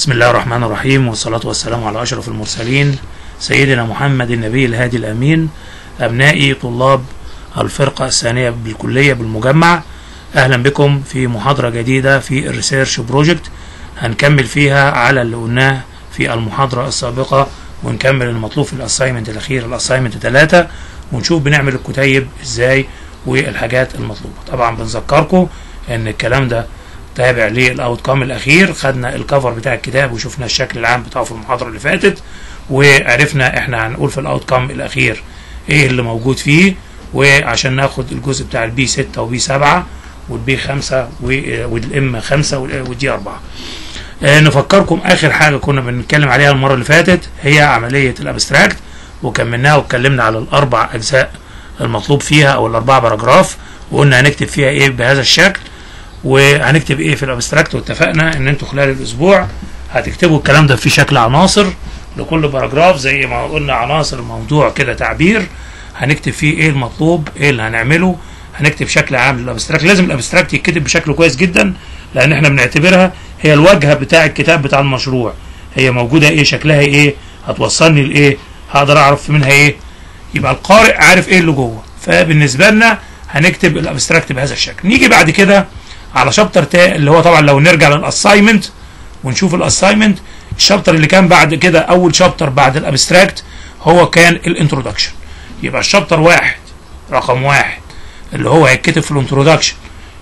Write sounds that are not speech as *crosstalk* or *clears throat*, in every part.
بسم الله الرحمن الرحيم والصلاة والسلام على أشرف المرسلين سيدنا محمد النبي الهادي الأمين أبنائي طلاب الفرقة الثانية بالكلية بالمجمع. أهلا بكم في محاضرة جديدة في ال research project هنكمل فيها على اللي قلناه في المحاضرة السابقة ونكمل المطلوب في ال assignment الأخير ال assignment 3 ونشوف بنعمل الكتيب إزاي والحاجات المطلوبة. طبعا بنذكركم إن الكلام ده تابع لل outcome الأخير. خدنا ال cover بتاع الكتاب وشفنا الشكل العام بتاعه في المحاضرة اللي فاتت وعرفنا إحنا هنقول في ال outcome الأخير إيه اللي موجود فيه وعشان ناخد الجزء بتاع البي 6 وبي 7 والبي 5 والام 5 والدي 4 آه نفكركم آخر حاجة كنا بنتكلم عليها المرة اللي فاتت هي عملية ال abstract وكملناها واتكلمنا على الأربع أجزاء المطلوب فيها أو الأربع paragraph وقلنا هنكتب فيها إيه بهذا الشكل. وهنكتب إيه في ال abstract واتفقنا إن أنتوا خلال الأسبوع هتكتبوا الكلام ده في شكل عناصر لكل paragraph زي ما قلنا عناصر موضوع كده تعبير. هنكتب فيه إيه المطلوب إيه اللي هنعمله. هنكتب شكل عام لل abstract. لازم ال abstract يتكتب بشكل كويس جدا لأن إحنا بنعتبرها هي الواجهه بتاع الكتاب بتاع المشروع. هي موجودة إيه شكلها إيه هتوصلني لإيه هقدر أعرف منها إيه. يبقى القارئ عارف إيه اللي جوه. فبالنسبة لنا هنكتب ال abstract بهذا الشكل. نيجي بعد كده على chapter تا اللي هو طبعا لو نرجع لل assignment ونشوف ال assignment ال chapter اللي كان بعد كده أول chapter بعد ال abstract هو كان ال introduction يبقى ال chapter واحد رقم واحد اللي هو هيتكتب في ال introduction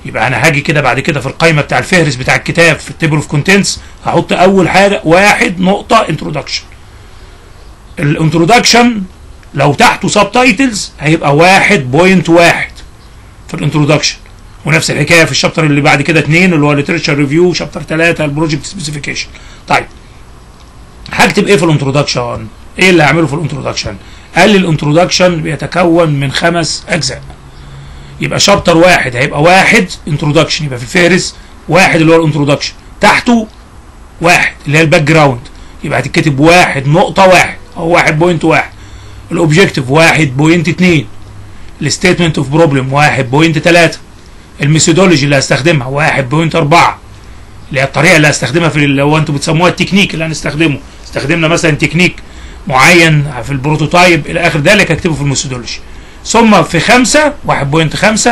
يبقى أنا هاجي كده بعد كده في القائمه بتاع الفهرس بتاع الكتاب في ال table of contents هحط أول حاجة واحد نقطة introduction ال introduction لو تحته sub titles هيبقى واحد point واحد في ال introduction ونفس الحكاية في ال chapter اللي بعد كده اثنين اللي هو literature review chapter ثلاثة ال project specification طيب. هكتب إيه في ال introduction إيه اللي هعمله في ال introduction قال لي ال introduction بيتكون من خمس أجزاء. يبقى chapter واحد هيبقى واحد introduction يبقى في الفهرس واحد اللي هو ال introduction تحته واحد اللي هي ال background يبقى هتتكتب واحد نقطة واحد أو واحد point واحد. ال objective واحد point اتنين. ال statement of problem واحد point تلاتة. ال methodology اللي هستخدمها 1.4 اللي هي الطريقة اللي هستخدمها في اللي هو أنتوا بتسموها التكنيك اللي هنستخدمه. استخدمنا مثلا تكنيك معين في ال prototype إلى آخر ذلك هكتبه في ال methodology. ثم في 5 1.5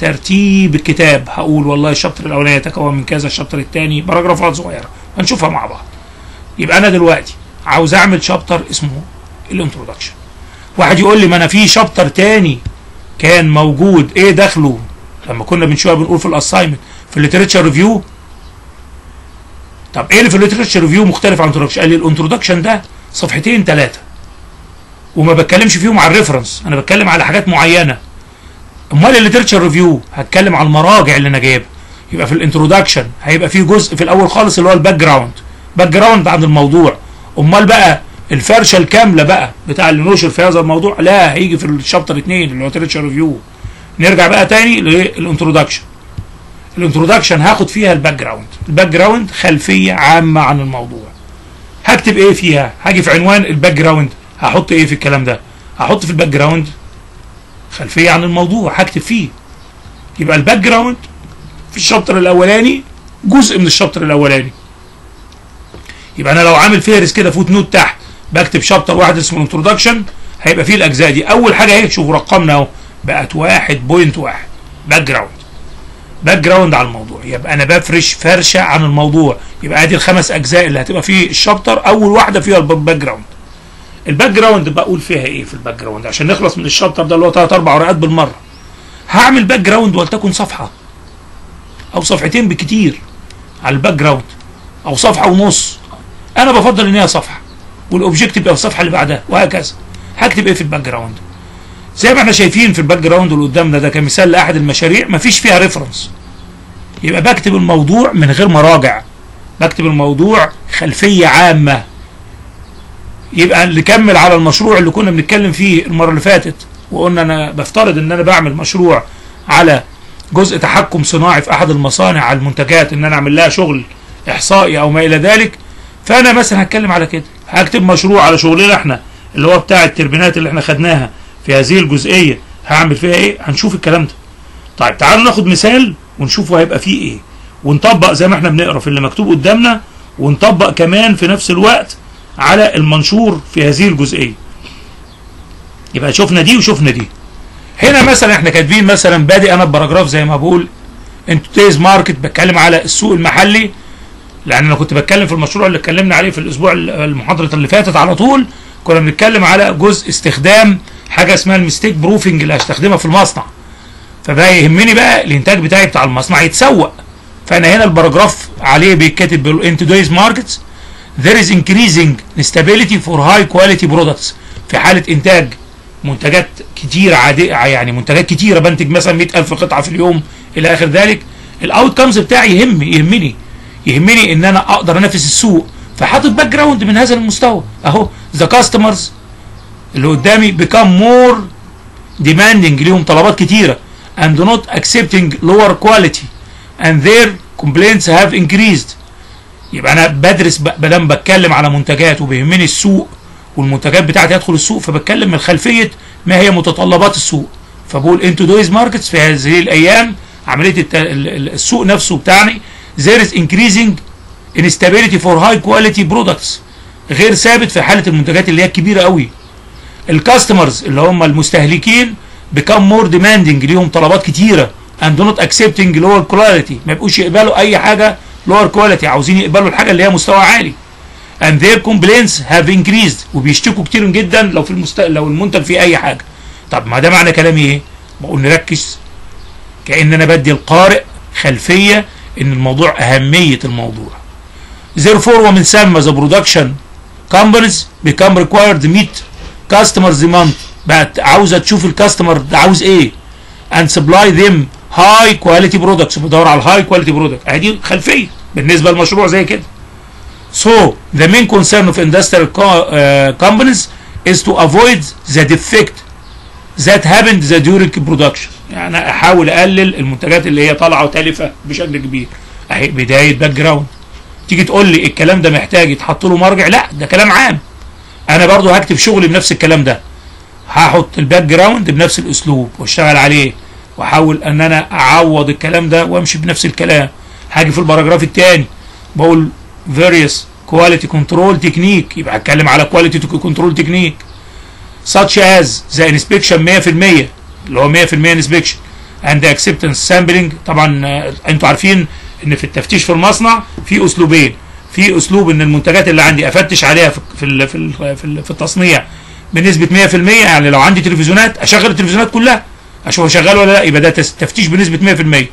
ترتيب الكتاب. هقول والله ال chapter الأولاني يتكون من كذا ال chapter الثاني paragraph ات صغيرة. هنشوفها مع بعض. يبقى أنا دلوقتي عاوز أعمل chapter اسمه ال introduction. واحد يقول لي ما أنا في chapter تاني كان موجود إيه دخله؟ لما كنا من شوية بنقول في ال assignment في ال literature review طب إيه اللي في ال literature review مختلف عن ال introduction قال لي ال introduction ده صفحتين ثلاثة وما بتكلمش فيهم على ال reference أنا بتكلم على حاجات معينة. أمال ال literature review هتكلم على المراجع اللي أنا جايبها. يبقى في ال introduction هيبقى فيه جزء في الأول خالص اللي هو ال background background عن الموضوع. أمال بقى الفرشة الكاملة بقى بتاع اللي نشر في هذا الموضوع؟ لا هيجي في ال chapter 2 اللي هو literature review نرجع بقى تاني لل introduction ال introduction هاخد فيها ال background ال background خلفية عامة عن الموضوع. هكتب إيه فيها. هاجي في عنوان ال background هحط إيه في الكلام ده. هحط في ال background خلفية عن الموضوع. هكتب فيه. يبقى ال background في ال chapter الأولاني جزء من ال chapter الأولاني. يبقى أنا لو عامل فهرس كده foot note تحت بكتب chapter واحد اسمه ال introduction هيبقى فيه الأجزاء دي. أول حاجة اهي شوفوا رقمنا أهو. بقت واحد point واحد. background background على الموضوع. يبقى أنا بفرش فرشة عن الموضوع. يبقى ادي الخمس أجزاء اللي هتبقى في ال chapter أول واحدة فيها ال background ال background بقول فيها إيه في ال background عشان نخلص من ال chapter ده اللي هو ثلاث أربع ورقات بالمرة. هعمل background ولتكن صفحة. أو صفحتين بكتير على ال background أو صفحة ونص. أنا بفضل إن هي صفحة. وال objective يبقى الصفحة اللي بعدها. وهكذا. هكتب إيه في ال background زي ما إحنا شايفين في ال background اللي قدامنا ده كمثال لأحد المشاريع مفيش فيها reference يبقى بكتب الموضوع من غير مراجع. بكتب الموضوع خلفية عامة. يبقى نكمل على المشروع اللي كنا بنتكلم فيه المرة اللي فاتت وقلنا أنا بفترض إن أنا بعمل مشروع على جزء تحكم صناعي في أحد المصانع على المنتجات إن أنا أعمل لها شغل إحصائي أو ما إلى ذلك فأنا مثلا هتكلم على كده. هكتب مشروع على شغلنا إحنا اللي هو بتاع التربينات اللي إحنا خدناها. في هذه الجزئية. هعمل فيها إيه؟ هنشوف الكلام ده. طيب تعالوا ناخد مثال ونشوف هيبقى فيه إيه. ونطبق زي ما إحنا بنقرأ في اللي مكتوب قدامنا ونطبق كمان في نفس الوقت على المنشور في هذه الجزئية. يبقى شفنا دي وشفنا دي. هنا مثلا إحنا كاتبين مثلا بادئ أنا ب paragraph زي ما بقول in today's market بتكلم على السوق المحلي. لأن أنا كنت بتكلم في المشروع اللي اتكلمنا عليه في الأسبوع المحاضرة اللي فاتت على طول. كنا بنتكلم على جزء استخدام حاجة اسمها ال mistake proofing اللي هستخدمها في المصنع. فبقى يهمني بقى الإنتاج بتاعي بتاع المصنع يتسوق. فأنا هنا ال paragraph عليه بيتكتب بيقول in today's markets there is increasing stability for high quality products. في حالة إنتاج منتجات كتيرة عادية يعني منتجات كتيرة بنتج مثلا 100000 قطعة في اليوم إلى آخر ذلك. ال outcomes بتاعي يهم يهمني. يهمني إن أنا أقدر أنافس السوق. فحاطط background من هذا المستوى. أهو the customers اللي قدامي become more demanding ليهم طلبات كتيرة and not accepting lower quality and their complaints have increased. يبقى أنا بدرس بدل بتكلم على منتجات وبيهمني السوق والمنتجات بتاعتي تدخل السوق فبتكلم من خلفية ما هي متطلبات السوق. فبقول in today's markets في هذه الأيام عملية. السوق نفسه بتاعي there is increasing instability for high quality products. غير ثابت في حالة المنتجات اللي هي الكبيره قوي. الكاستمرز اللي هم المستهلكين become more demanding ليهم طلبات كتيرة and not accepting lower quality. ما يبقوش يقبلوا أي حاجة lower quality عاوزين يقبلوا الحاجة اللي هي مستوى عالي. And their complaints have increased وبيشتكوا كتير جدا لو في المست... لو المنتج فيه أي حاجة. طب ما ده معنى كلامي إيه؟ بقول نركز. كأن أنا بدي القارئ خلفية إن الموضوع أهمية الموضوع. Therefore ومن ثم the production companies become required to meet customers demand بقت عاوزة تشوف ال customer ده عاوز إيه؟ and supply them high quality products بدور على ال high quality product ادي خلفية بالنسبة للمشروع زي كده. So the main concern of industrial co uh, companies is to avoid the defect that happened the during production. يعني أحاول أقلل المنتجات اللي هي طالعة وتالفة بشكل كبير. أهي بداية background تيجي تقول لي الكلام ده محتاج يتحط له مرجع؟ لا ده كلام عام. أنا برضو هكتب شغلي بنفس الكلام ده. هحط ال background بنفس الاسلوب واشتغل عليه واحاول ان أنا اعوض الكلام ده وامشي بنفس الكلام. هاجي في ال paragraph الثاني بقول various quality control technique يبقى هتكلم على quality control technique. Such as the inspection 100% اللي هو 100% inspection. And acceptance sampling طبعا أنتوا عارفين ان في التفتيش في المصنع في اسلوبين. في أسلوب إن المنتجات اللي عندي أفتش عليها في في في, في, في التصنيع بنسبة 100% يعني لو عندي تلفزيونات أشغل التلفزيونات كلها أشوف شغال ولا لا يبقى ده تفتيش بنسبة 100%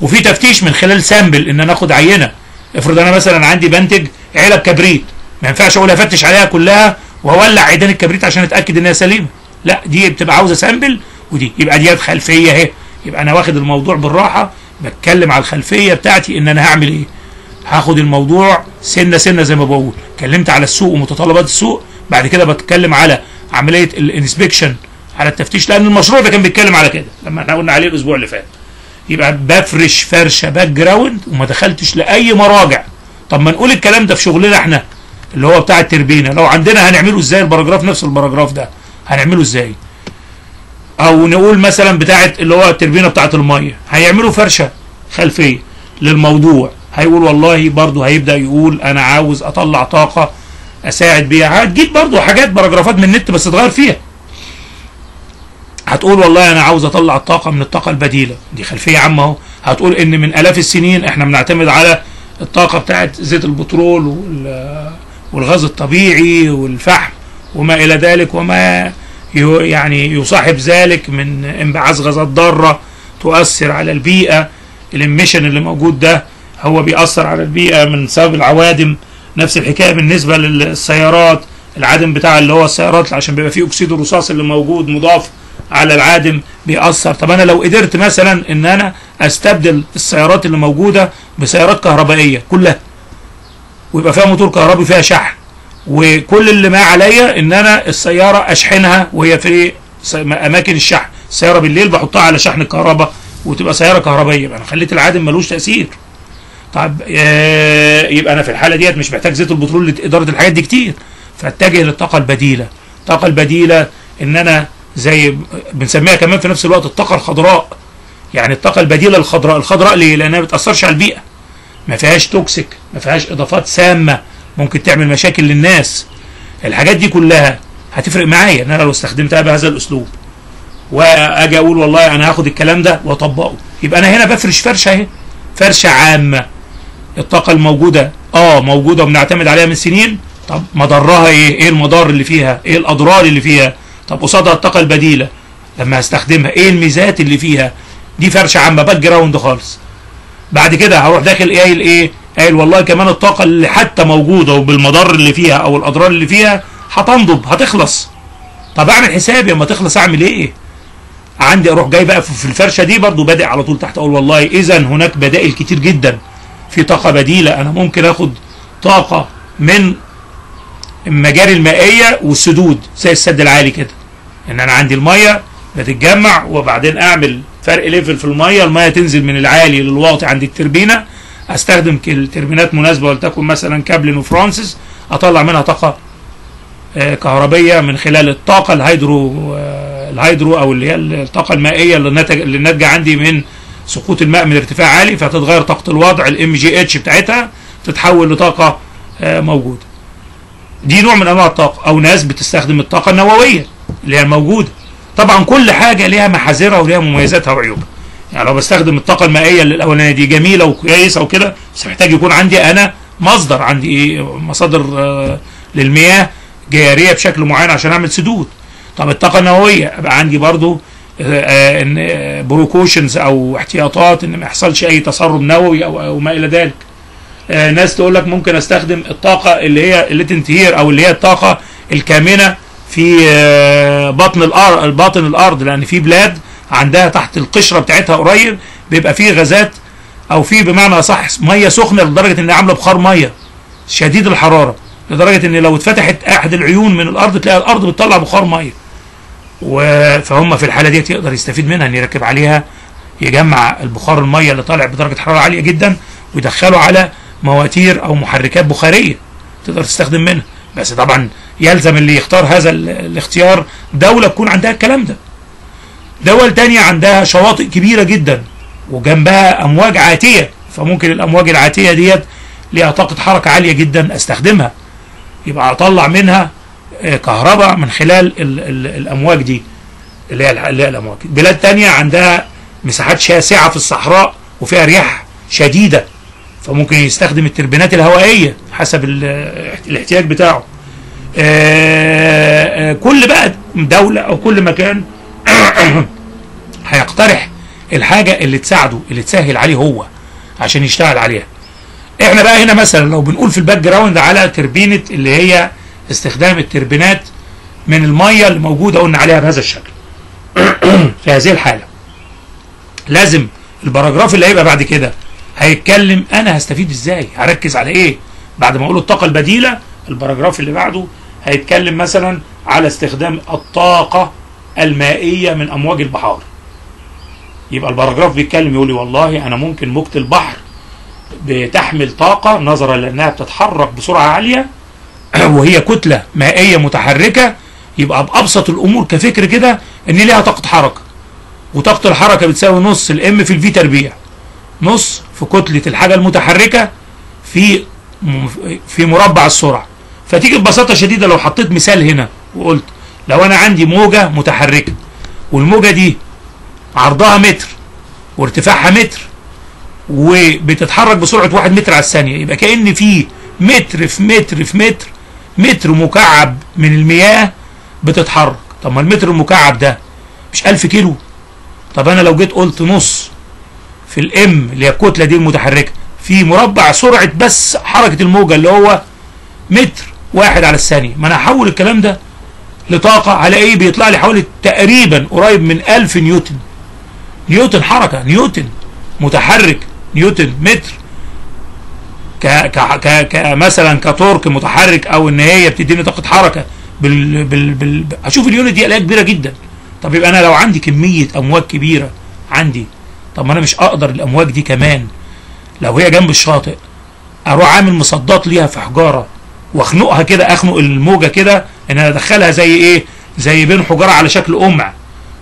وفي تفتيش من خلال sample إن أنا آخد عينة. افرض أنا مثلا عندي بنتج علب كبريت ما ينفعش أقول أفتش عليها كلها وأولع عيدان الكبريت عشان أتأكد إنها سليمة. لا دي بتبقى عاوزة sample ودي يبقى دي خلفية أهي. يبقى أنا واخد الموضوع بالراحة بتكلم على الخلفية بتاعتي إن أنا هعمل إيه. هاخد الموضوع سنة سنة زي ما بقول. اتكلمت على السوق ومتطلبات السوق بعد كده بتكلم على عملية ال inspection على التفتيش لأن المشروع ده كان بيتكلم على كده لما إحنا قلنا عليه الأسبوع اللي فات. يبقى بفرش فرشة background وما دخلتش لأي مراجع. طب ما نقول الكلام ده في شغلنا إحنا اللي هو بتاع التربينة. لو عندنا هنعمله إزاي؟ ال paragraph نفس ال paragraph ده. هنعمله إزاي؟ أو نقول مثلا بتاعه اللي هو التربينة بتاعه المية. هيعملوا فرشة خلفية للموضوع. هيقول والله برضه هيبدأ يقول أنا عاوز أطلع طاقة أساعد بيها. هتجيب برضه حاجات باراجرافات من النت بس تغير فيها. هتقول والله أنا عاوز أطلع الطاقة من الطاقة البديلة. دي خلفية عامة أهو. هتقول إن من آلاف السنين إحنا بنعتمد على الطاقة بتاعت زيت البترول والغاز الطبيعي والفحم وما إلى ذلك وما يعني يصاحب ذلك من انبعاث غازات ضارة تؤثر على البيئة. الإميشن اللي موجود ده هو بيأثر على البيئة من سبب العوادم نفس الحكاية بالنسبة للسيارات العادم بتاع اللي هو السيارات عشان بيبقى فيه أكسيد الرصاص اللي موجود مضاف على العادم بيأثر. طب أنا لو قدرت مثلا إن أنا أستبدل السيارات اللي موجودة بسيارات كهربائية كلها ويبقى فيها موتور كهربي فيها شحن وكل اللي ما عليا إن أنا السيارة أشحنها وهي في أماكن الشحن. السيارة بالليل بحطها على شحن الكهرباء وتبقى سيارة كهربائية. أنا خليت العادم ملوش تأثير. طب يبقى أنا في الحالة ديت مش محتاج زيت البترول لإدارة الحاجات دي كتير. فأتجه للطاقه البديلة. الطاقة البديلة إن أنا زي بنسميها كمان في نفس الوقت الطاقة الخضراء. يعني الطاقة البديلة الخضراء. الخضراء ليه؟ لأنها ما بتأثرش على البيئة. ما فيهاش توكسيك ما فيهاش إضافات سامة. ممكن تعمل مشاكل للناس. الحاجات دي كلها هتفرق معايا إن أنا لو استخدمتها بهذا الأسلوب. وأجي أقول والله أنا هاخد الكلام ده وأطبقه. يبقى أنا هنا بفرش فرشة أهي. فرشة عامة. الطاقة الموجودة آه موجودة وبنعتمد عليها من سنين. طب مضرها إيه؟ إيه المضار اللي فيها؟ إيه الأضرار اللي فيها؟ طب قصادها الطاقة البديلة. لما هستخدمها إيه الميزات اللي فيها؟ دي فرشة عامة background خالص. بعد كده هروح داخل قايل إيه؟ قايل والله كمان الطاقة اللي حتى موجودة وبالمضار اللي فيها أو الأضرار اللي فيها هتنضب هتخلص. طب أعمل حسابي اما تخلص أعمل إيه؟ عندي أروح جاي بقى في الفرشة دي برضو بادئ على طول تحت أقول والله اذا هناك بدائل كتير جدا. في طاقة بديلة. أنا ممكن آخد طاقة من المجاري المائية والسدود زي السد العالي كده. إن أنا عندي المية بتتجمع وبعدين أعمل فرق level في المية. المية تنزل من العالي للواطي عند التربينة. أستخدم التربينات مناسبة ولتكن مثلا كابلن وفرانسيس. أطلع منها طاقة كهربية من خلال الطاقة ال hydro ال hydro أو اللي هي الطاقة المائية اللي ناتج اللي ناتجة عندي من سقوط الماء من ارتفاع عالي فتتغير طاقة الوضع الام جي اتش بتاعتها تتحول لطاقة موجودة. دي نوع من أنواع الطاقة أو ناس بتستخدم الطاقة النووية اللي هي الموجودة. طبعا كل حاجة ليها محاذيرها وليها مميزاتها وعيوبها. يعني لو بستخدم الطاقة المائية اللي الأولانية دي جميلة وكويسة وكده بس محتاج يكون عندي أنا مصدر عندي إيه مصادر آه للمياه جارية بشكل معين عشان أعمل سدود. طب الطاقة النووية أبقى عندي برضو بروكوشنز أو احتياطات إن ما يحصلش أي تسرب نووي أو أو ما إلى ذلك. آه ناس تقول لك ممكن أستخدم الطاقة اللي هي اللي تنتهير أو اللي هي الطاقة الكامنة في آه بطن الأرض باطن الأرض لأن في بلاد عندها تحت القشرة بتاعتها قريب بيبقى فيه غازات أو في بمعنى صح مية سخنة لدرجة إن عاملة بخار مية. شديد الحرارة. لدرجة إن لو اتفتحت أحد العيون من الأرض تلاقي الأرض بتطلع بخار مية. فهم في الحالة ديت يقدر يستفيد منها إن يركب عليها يجمع البخار المية اللي طالع بدرجة حرارة عالية جدا ويدخله على مواتير أو محركات بخارية تقدر تستخدم منها. بس طبعا يلزم اللي يختار هذا الاختيار دولة تكون عندها الكلام ده. دول تانية عندها شواطئ كبيرة جدا وجنبها أمواج عاتية. فممكن الأمواج العاتية ديت ليها طاقة حركة عالية جدا أستخدمها. يبقى أطلع منها كهرباء من خلال ال ال الأمواج دي اللي هي اللي هي الأمواج. بلاد تانية عندها مساحات شاسعه في الصحراء وفيها رياح شديدة فممكن يستخدم التربينات الهوائية حسب الاحتياج بتاعه. كل بقى دولة أو كل مكان *clears throat* هيقترح الحاجة اللي تساعده اللي تسهل عليه هو عشان يشتغل عليها. إحنا بقى هنا مثلا لو بنقول في ال background على تربينة اللي هي استخدام التربينات من المية اللي موجودة قلنا عليها بهذا الشكل. *clears throat* في هذه الحالة. لازم ال paragraph اللي هيبقى بعد كده هيتكلم أنا هستفيد إزاي؟ هركز على إيه؟ بعد ما أقول الطاقة البديلة ال paragraph اللي بعده هيتكلم مثلا على استخدام الطاقة المائية من أمواج البحار. يبقى ال paragraph بيتكلم يقول لي والله أنا ممكن موجة البحر بتحمل طاقة نظرا لأنها بتتحرك بسرعة عالية *clears throat* وهي كتلة مائية متحركة يبقى بأبسط الأمور كفكر كده إن ليها طاقة حركة. وطاقة الحركة بتساوي نص ال M في ال V تربيع. نص في كتلة الحاجة المتحركة في في مربع السرعة. فتيجي ببساطة شديدة لو حطيت مثال هنا وقلت لو أنا عندي موجة متحركة والموجة دي عرضها متر وارتفاعها متر وبتتحرك بسرعة 1 متر على الثانية يبقى كأن في متر في متر في متر متر مكعب من المياه بتتحرك. طب ما المتر المكعب ده مش 1000 كيلو؟ طب أنا لو جيت قلت نص في الإم اللي هي الكتلة دي المتحركة في مربع سرعة بس حركة الموجة اللي هو متر واحد على الثانية. ما أنا هحول الكلام ده لطاقة على إيه؟ بيطلع لي حوالي تقريبا قريب من 1000 نيوتن. نيوتن حركة نيوتن متحرك نيوتن متر. ك ك ك مثلا كتورك متحرك أو إن هي بتديني طاقة حركة بال بال بال أشوف اليونت دي ألاقيها كبيرة جدا. طب يبقى أنا لو عندي كمية أمواج كبيرة عندي طب ما أنا مش أقدر الأمواج دي كمان. لو هي جنب الشاطئ أروح عامل مصدات ليها في حجارة وأخنقها كده أخنق الموجة كده إن أنا أدخلها زي إيه؟ زي بين حجارة على شكل قمع.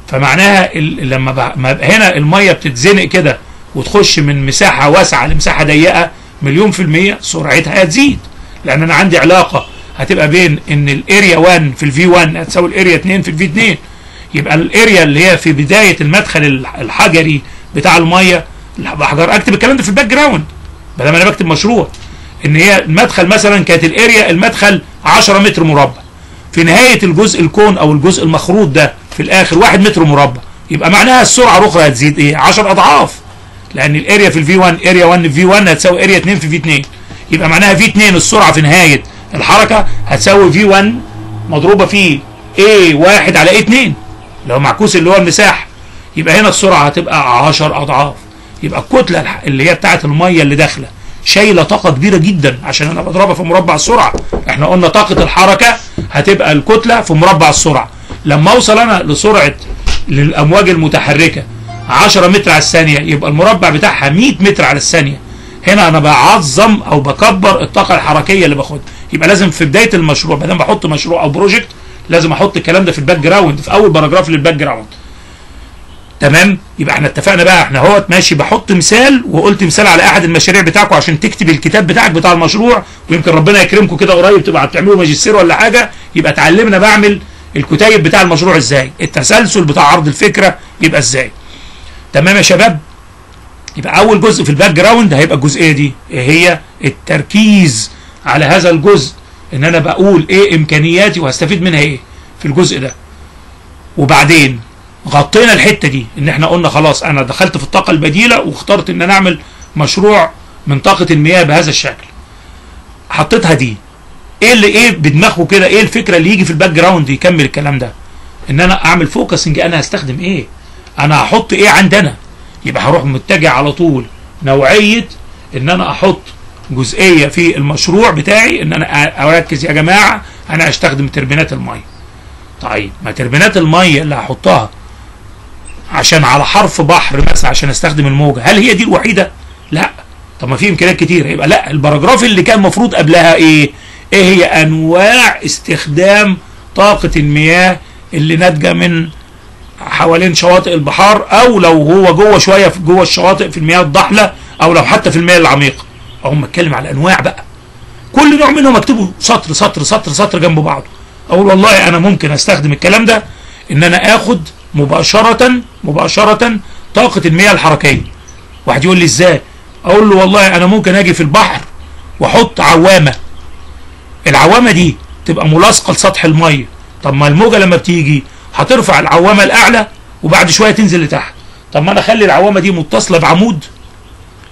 فمعناها لما هنا المية بتتزنق كده وتخش من مساحة واسعة لمساحة ضيقة مليون في المية سرعتها هتزيد. لأن أنا عندي علاقة هتبقى بين إن ال area 1 في ال V 1 هتساوي ال area 2 في ال V 2 يبقى ال area اللي هي في بداية المدخل الحجري بتاع المية بحجر أكتب الكلام ده في ال background بدل ما أنا بكتب مشروع. إن هي المدخل مثلا كانت ال area المدخل 10 متر مربع. في نهاية الجزء ال cone أو الجزء المخروط ده في الآخر 1 متر مربع. يبقى معناها السرعة الاخرى هتزيد إيه؟ 10 أضعاف. لأن الأريا في الفي 1 أريا 1 في في 1 هتساوي أريا 2 في في 2 يبقى معناها في 2 السرعة في نهاية الحركة هتساوي في 1 مضروبة في a 1 على a 2 لو معكوس اللي هو المساحة يبقى هنا السرعة هتبقى 10 أضعاف. يبقى الكتلة اللي هي بتاعت المية اللي داخلة شايلة طاقة كبيرة جدا عشان أنا بضربها في مربع السرعة. إحنا قلنا طاقة الحركة هتبقى الكتلة في مربع السرعة. لما أوصل أنا لسرعة للأمواج المتحركة 10 متر على الثانية يبقى المربع بتاعها 100 متر على الثانية. هنا أنا بعظم أو بكبر الطاقة الحركية اللي باخدها. يبقى لازم في بداية المشروع ما دام بحط مشروع أو project لازم أحط الكلام ده في ال background في أول paragraph لل background. تمام؟ يبقى إحنا اتفقنا بقى إحنا أهوت ماشي بحط مثال وقلت مثال على أحد المشاريع بتاعكم عشان تكتب الكتاب بتاعك بتاع المشروع ويمكن ربنا يكرمكم كده قريب تبقى بتعملوا ماجستير ولا حاجة يبقى اتعلمنا بعمل الكتيب بتاع المشروع إزاي؟ التسلسل بتاع عرض الفكرة يبقى إزاي؟ تمام يا شباب؟ يبقى أول جزء في ال background هيبقى الجزئية دي. إيه هي؟ التركيز على هذا الجزء إن أنا بقول إيه إمكانياتي وهستفيد منها إيه في الجزء ده. وبعدين غطينا الحتة دي. إن إحنا قلنا خلاص أنا دخلت في الطاقة البديلة واخترت إن أنا أعمل مشروع من طاقة المياه بهذا الشكل. حطيتها دي. إيه اللي إيه بدماغه كده؟ إيه الفكرة اللي يجي في ال background يكمل الكلام ده؟ إن أنا أعمل focusing أنا هستخدم إيه؟ أنا هحط إيه عندنا؟ يبقى هروح متجه على طول. نوعية إن أنا أحط جزئية في المشروع بتاعي إن أنا أركز يا جماعة أنا هستخدم تربينات المية. طيب ما تربينات المية اللي هحطها عشان على حرف بحر مثلا عشان أستخدم الموجة هل هي دي الوحيدة؟ لا. طب ما في إمكانيات كتير. يبقى لا الباراجراف اللي كان المفروض قبلها إيه؟ إيه هي؟ أنواع استخدام طاقة المياه اللي ناتجة من حوالين شواطئ البحار أو لو هو جوه شوية جوه الشواطئ في المياه الضحلة أو لو حتى في المياه العميقة. أقوم اتكلم على الأنواع بقى. كل نوع منهم اكتبه سطر سطر سطر سطر جنب بعضه. أقول والله أنا ممكن أستخدم الكلام ده إن أنا آخد مباشرة مباشرة طاقة المياه الحركية. واحد يقول لي إزاي؟ أقول له والله أنا ممكن أجي في البحر وأحط عوامة. العوامة دي تبقى ملاصقة لسطح المية طب ما الموجة لما بتيجي هترفع العوامة الأعلى وبعد شوية تنزل لتحت. طب ما أنا أخلي العوامة دي متصلة بعمود.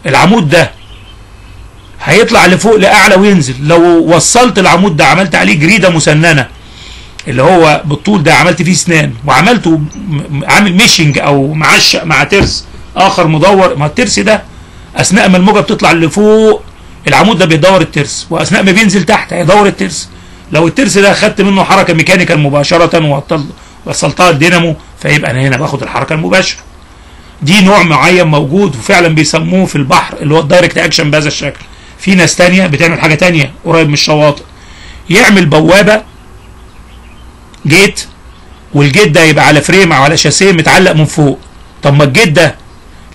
العمود ده هيطلع لفوق لأعلى وينزل. لو وصلت العمود ده عملت عليه جريدة مسننة اللي هو بالطول ده عملت فيه إسنان وعملته عامل meshing أو معشق مع ترس آخر مدور ما الترس ده أثناء ما الموجة بتطلع لفوق العمود ده بيدور الترس وأثناء ما بينزل تحت هيدور الترس. لو الترس ده خدت منه حركة mechanical مباشرة وصلتها الدينامو فيبقى أنا هنا باخد الحركة المباشرة. دي نوع معين موجود وفعلا بيسموه في البحر اللي هو ال direct action بهذا الشكل. في ناس تانية بتعمل حاجة تانية قريب من الشواطئ. يعمل بوابة gate وال gate ده يبقى على frame أو على شاسيه متعلق من فوق. طب ما ال gate ده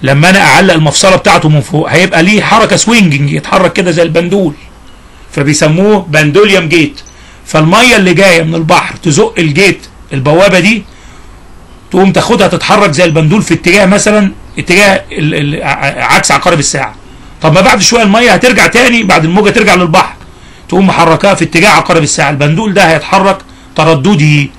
لما أنا أعلق المفصلة بتاعته من فوق هيبقى ليه حركة swinging يتحرك كده زي البندول. فبيسموه pendulum gate. فالمية اللي جاية من البحر تزق ال gate البوابة دي تقوم تاخدها تتحرك زي البندول في اتجاه مثلا اتجاه عكس عقارب الساعة. طب ما بعد شوية المية هترجع تاني بعد الموجة ترجع للبحر. تقوم محركاها في اتجاه عقارب الساعة. البندول ده هيتحرك ترددي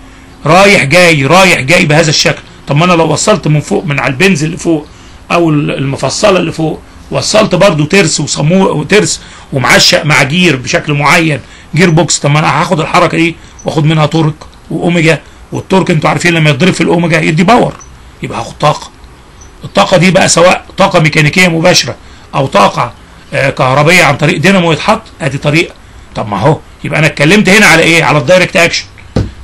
رايح جاي رايح جاي بهذا الشكل. طب ما أنا لو وصلت من فوق من على ال pins اللي فوق أو المفصلة اللي فوق وصلت برضو ترس وصمو وترس ومعشق مع gear بشكل معين gear box طب ما أنا هاخد الحركة دي وأخد منها torque و omega. وال torque أنتوا عارفين لما يضرب في الاوميجا يدي power يبقى هاخد طاقة. الطاقة دي بقى سواء طاقة ميكانيكية مباشرة أو طاقة آه كهربية عن طريق دينامو يتحط أدي طريقه طب ما هو يبقى أنا اتكلمت هنا على إيه؟ على ال direct action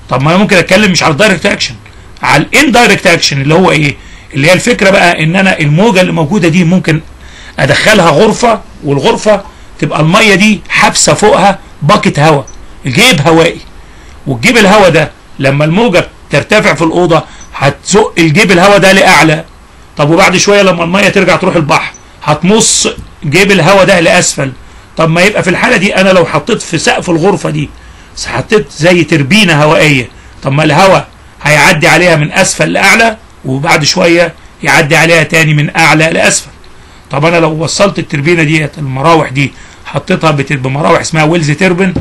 طب ما أنا ممكن أتكلم مش على ال direct action على ال indirect action اللي هو إيه؟ اللي هي الفكرة بقى إن أنا الموجة اللي موجودة دي ممكن أدخلها غرفة والغرفة تبقى المية دي حابسه فوقها pocket هواء جيب هوائي. والجيب الهواء ده لما الموجة ترتفع في الأوضة هتزق الجيب الهواء ده لأعلى. طب وبعد شوية لما المية ترجع تروح البحر هتمص جيب الهواء ده لأسفل. طب ما يبقى في الحالة دي أنا لو حطيت في سقف الغرفة دي حطيت زي تربينة هوائية طب ما الهواء هيعدي عليها من أسفل لأعلى وبعد شوية يعدي عليها تاني من أعلى لأسفل. طب أنا لو وصلت التربينة ديت المراوح دي حطيتها بمراوح اسمها Wells turbine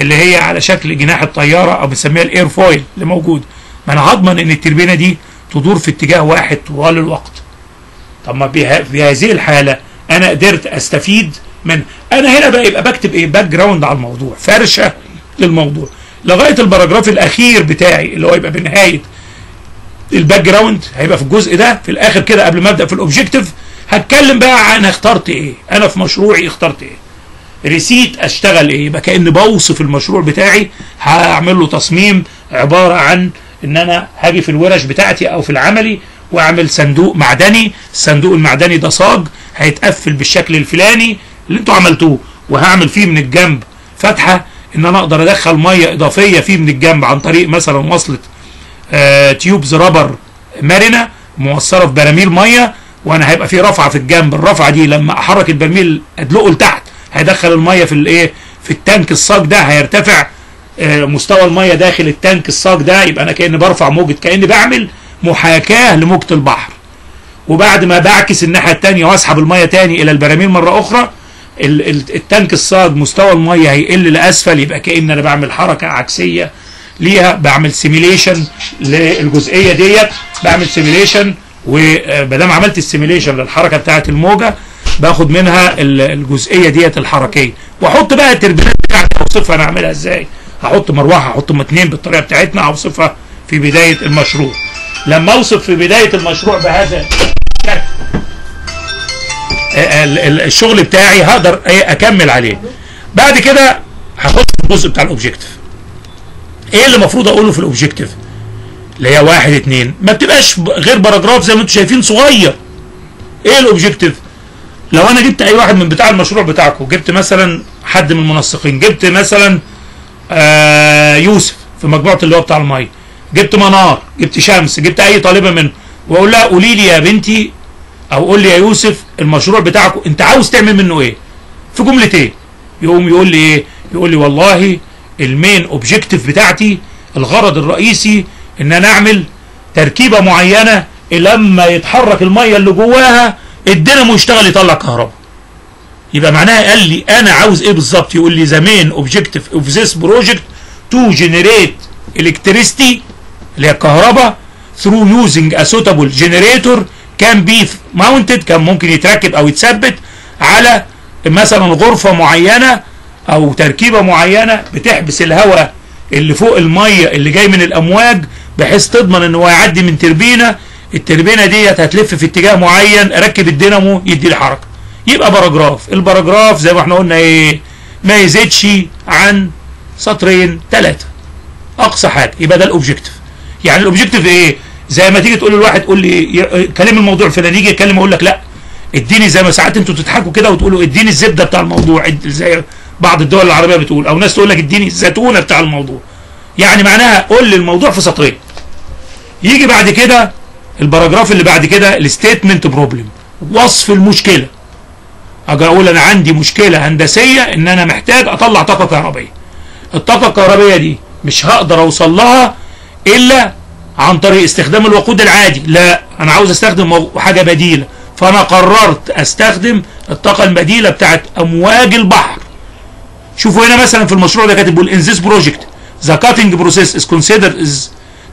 اللي هي على شكل جناح الطيارة أو بنسميها ال airfoil اللي موجود. ما أنا هضمن إن التربينة دي تدور في اتجاه واحد طوال الوقت. طب ما في هذه الحالة أنا قدرت أستفيد من أنا هنا بقى يبقى بكتب إيه؟ background على الموضوع فرشة للموضوع. لغاية ال paragraph الأخير بتاعي اللي هو يبقى بنهاية ال background هيبقى في الجزء ده في الآخر كده قبل ما أبدأ في ال objective هتكلم بقى عن اخترت إيه؟ أنا في مشروعي اخترت إيه؟ ريسيت أشتغل إيه؟ يبقى كاني بوصف المشروع بتاعي هعمل له تصميم عبارة عن إن أنا هاجي في الورش بتاعتي أو في العملي وأعمل صندوق معدني. الصندوق المعدني ده صاج هيتقفل بالشكل الفلاني اللي أنتوا عملتوه وهعمل فيه من الجنب فتحة إن أنا أقدر أدخل مية إضافية فيه من الجنب عن طريق مثلا وصلة آه tubes rubber مرنه موصلة في براميل مية وأنا هيبقى في رفعه في الجنب. الرفعه دي لما أحرك البرميل أدلقه لتحت. هيدخل المية في الايه؟ في ال tank الصاج ده هيرتفع آه، مستوى المية داخل ال tank الصاج ده يبقى أنا كأني برفع موجة كأني بعمل محاكاة لموجة البحر. وبعد ما بعكس الناحية الثانية وأسحب المية تاني إلى البراميل مرة أخرى ال- ال- ال tank الصاج مستوى المية هيقل لأسفل يبقى كان أنا بعمل حركة عكسية ليها بعمل simulation للجزئية ديت بعمل simulation وما دام عملت ال simulation للحركة بتاعة الموجة باخد منها ال- الجزئية ديت الحركية. واحط بقى التربينات بتاعتي اوصفها أنا اعملها إزاي؟ هحط مروحة احطهم اتنين بالطريقة بتاعتنا اوصفها في بداية المشروع. لما أوصف في بداية المشروع بهذا الشكل ال- ال- الشغل بتاعي هقدر أكمل عليه. بعد كده في الجزء بتاع ال objective إيه اللي المفروض أقوله في ال objective اللي هي واحد اتنين. ما بتبقاش غير paragraph زي ما أنتم شايفين صغير. إيه ال objective لو أنا جبت أي واحد من بتاع المشروع بتاعكم جبت مثلا حد من المنسقين جبت مثلا آه يوسف في مجموعة اللي هو بتاع الميه جبت منار جبت شمس جبت أي طالبة منه. وأقول لها قولي لي يا بنتي أو قول لي يا يوسف المشروع بتاعكم أنت عاوز تعمل منه إيه؟ في جملتين يقوم يقول لي إيه؟ يقول لي والله ال main objective بتاعتي الغرض الرئيسي إن أنا أعمل تركيبة معينة لما يتحرك المية اللي جواها الدينامو يشتغل يطلع كهرباء. يبقى معناها قال لي أنا عاوز إيه بالظبط؟ يقول لي the main objective of this project to generate electricity اللي هي الكهرباء through using a suitable generator can be mounted كان ممكن يتركب أو يتثبت على مثلا غرفة معينة أو تركيبة معينة بتحبس الهواء اللي فوق المية اللي جاي من الأمواج بحيث تضمن إن هو يعدي من تربينة التربينة ديت هتلف في اتجاه معين اركب الدينامو يدي لي حركة يبقى paragraph. ال paragraph زي ما إحنا قلنا إيه ما يزيدش عن سطرين ثلاثة أقصى حاجة. يبقى ده ال objective يعني ال objective إيه؟ زي ما تيجي تقول للواحد قول لي كلم الموضوع الفلاني يجي يتكلم أقول لك لا اديني زي ما ساعات أنتوا تضحكوا كده وتقولوا اديني الزبدة بتاع الموضوع. زي بعض الدول العربية بتقول. أو ناس تقول لك اديني الزيتونة بتاع الموضوع. يعني معناها قول لي الموضوع في سطرين. يجي بعد كده ال paragraph اللي بعد كده ال statement problem وصف المشكلة. أجي أقول أنا عندي مشكلة هندسية إن أنا محتاج أطلع طاقة كهربائية. الطاقة الكهربائية دي مش هقدر أوصل لها إلا عن طريق استخدام الوقود العادي. لا أنا عاوز أستخدم حاجة بديلة. فأنا قررت أستخدم الطاقة البديلة بتاعت أمواج البحر. شوفوا هنا مثلا في المشروع ده كاتب بيقول in this project the cutting process is considered is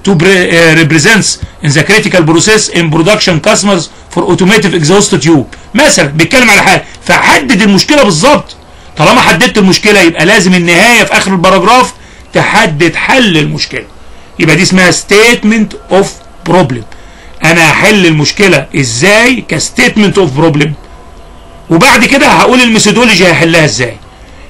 to uh, represents in the critical process in production customers for automotive exhaust tube. مثلا بيتكلم على حاجة. فحدد المشكلة بالظبط طالما حددت المشكلة يبقى لازم النهاية في آخر ال paragraph تحدد حل المشكلة. يبقى دي اسمها statement of problem. أنا هحل المشكلة إزاي؟ ك statement of problem وبعد كده هقول ال methodology هحلها إزاي.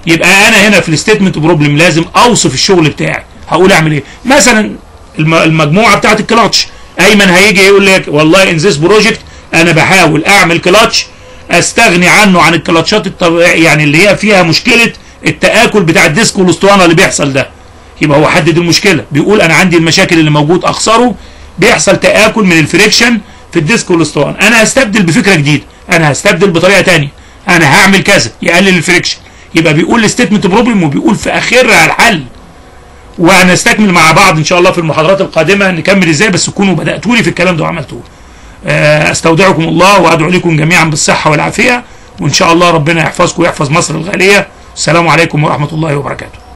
يبقى أنا هنا في ال statement problem لازم أوصف الشغل بتاعي. هقول أعمل إيه؟ مثلا المجموعة بتاعت الكلاتش. أيمن هيجي يقول لك والله ان this project أنا بحاول أعمل كلاتش أستغني عنه عن الكلاتشات الطبيعيه يعني اللي هي فيها مشكلة التآكل بتاع ال disc والأسطوانة اللي بيحصل ده. يبقى هو حدد المشكلة. بيقول أنا عندي المشاكل اللي موجود أخسره بيحصل تآكل من ال friction في ال disc والأسطوانة. أنا هستبدل بفكرة جديدة. أنا هستبدل بطريقة تانية. أنا هعمل كذا يقلل ال friction. يبقى بيقول ال statement problem وبيقول في آخرها الحل. وهنستكمل مع بعض إن شاء الله في المحاضرات القادمة نكمل إزاي؟ بس تكونوا بداتوا لي في الكلام ده وعملتوه. آه، أستودعكم الله وأدعو لكم جميعا بالصحة والعافية وإن شاء الله ربنا يحفظكم ويحفظ مصر الغالية. السلام عليكم ورحمة الله وبركاته.